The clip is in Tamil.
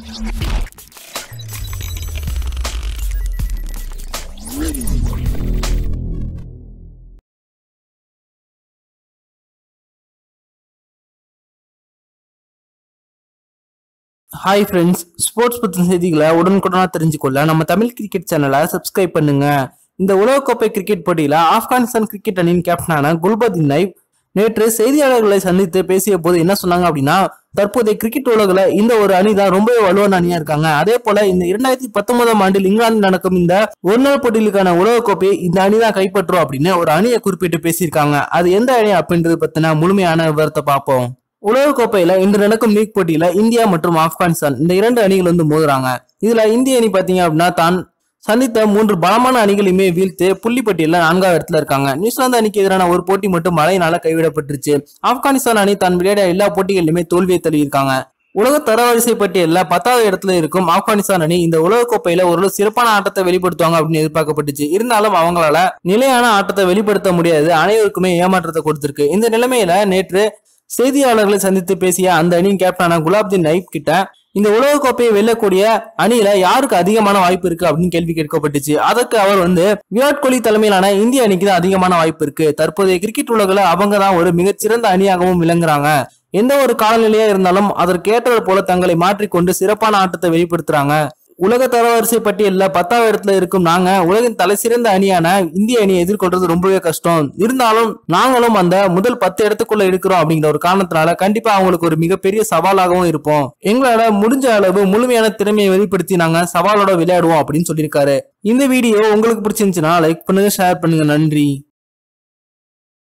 ஹாய் ஃப்ரெண்ட்ஸ் ஸ்போர்ட்ஸ் பற்றின செய்திகளை உடனுக்குடனா தெரிஞ்சுக்கொள்ள நம்ம தமிழ் கிரிக்கெட் சேனலை சப்ஸ்கிரைப் பண்ணுங்க. இந்த உலகக்கோப்பை கிரிக்கெட் போட்டியில ஆப்கானிஸ்தான் கிரிக்கெட் அணியின் கேப்டனான குல்பதீன் நைப் நேற்று செய்தியாளர்களை சந்தித்து பேசிய போது என்ன சொன்னாங்க அப்படின்னா தற்போதைய கிரிக்கெட் உலகில் இந்த ஒரு அணி தான் ரொம்பவே வலுவான அணியா இருக்காங்க. அதே போல இந்த இரண்டாயிரத்தி பத்தொன்பதாம் ஆண்டில் இங்கிலாந்து நடக்கும் இந்த ஒரு நாள் போட்டிகளுக்கான உலகக்கோப்பையை இந்த அணி தான் கைப்பற்றும் அப்படின்னு ஒரு அணியை குறிப்பிட்டு பேசியிருக்காங்க. அது எந்த அணி அப்படின்றது பத்தின முழுமையான விவரத்தை பார்ப்போம். உலகக்கோப்பையில இன்று நடக்கும் லீக் போட்டியில இந்தியா மற்றும் ஆப்கானிஸ்தான் இந்த இரண்டு அணிகள் வந்து மோதுறாங்க. இதுல இந்திய அணி பாத்தீங்க அப்படின்னா தான் சந்தித்த மூன்று பலமான அணிகளையுமே வீழ்த்து புள்ளிப்பட்டியல நான்காவது இடத்துல இருக்காங்க. நியூசிலாந்து அணிக்கு எதிரான ஒரு போட்டி மட்டும் மழையினால கைவிடப்பட்டுருச்சு. ஆப்கானிஸ்தான் அணி தான் விளையாட எல்லா போட்டிகளிலுமே தோல்வியை தழுவியிருக்காங்க. உலக தரவரிசை பட்டியலில் பத்தாவது இடத்துல இருக்கும் ஆப்கானிஸ்தான் அணி இந்த உலகக்கோப்பையில ஒரு சிறப்பான ஆட்டத்தை வெளிப்படுத்துவாங்க அப்படின்னு எதிர்பார்க்கப்பட்டுச்சு. இருந்தாலும் அவங்களால நிலையான ஆட்டத்தை வெளிப்படுத்த முடியாது. அனைவருக்குமே ஏமாற்றத்தை கொடுத்திருக்கு. இந்த நிலைமையில நேற்று செய்தியாளர்களை சந்தித்து பேசிய அந்த அணியின் கேப்டனான குலாப்தீன் நைப் கிட்ட இந்த உலகக்கோப்பையை வெல்லக்கூடிய அணியில யாருக்கு அதிகமான வாய்ப்பு இருக்கு அப்படின்னு கேள்வி கேட்கப்பட்டுச்சு. அதற்கு அவர் வந்து விராட் கோலி தலைமையிலான இந்திய அணிக்கு தான் அதிகமான வாய்ப்பு இருக்கு. தற்போதைய கிரிக்கெட் உலகில் அவங்க தான் ஒரு மிகச்சிறந்த அணியாகவும் விளங்குறாங்க. எந்த ஒரு காலநிலையா இருந்தாலும் அதற்கு ஏற்றது போல தங்களை மாற்றிக்கொண்டு சிறப்பான ஆட்டத்தை வெளிப்படுத்துறாங்க. உலக தரவரிசை பட்டியலில் பத்தாவது இடத்துல இருக்கும் நாங்க உலகின் தலை சிறந்த அணியான இந்திய அணியை எதிர்கொள்றது ரொம்பவே கஷ்டம். இருந்தாலும் நாங்களும் அந்த முதல் பத்து இடத்துக்குள்ள இருக்கிறோம் அப்படிங்கிற ஒரு காரணத்தினால கண்டிப்பா அவங்களுக்கு ஒரு மிகப்பெரிய சவாலாகவும் இருப்போம். எங்களால முடிஞ்ச அளவு முழுமையான திறமையை வெளிப்படுத்தி நாங்க சவாலோட விளையாடுவோம் அப்படின்னு சொல்லியிருக்காரு. இந்த வீடியோ உங்களுக்கு பிடிச்சிருந்துச்சுன்னா லைக் பண்ணுங்க ஷேர் பண்ணுங்க. நன்றி.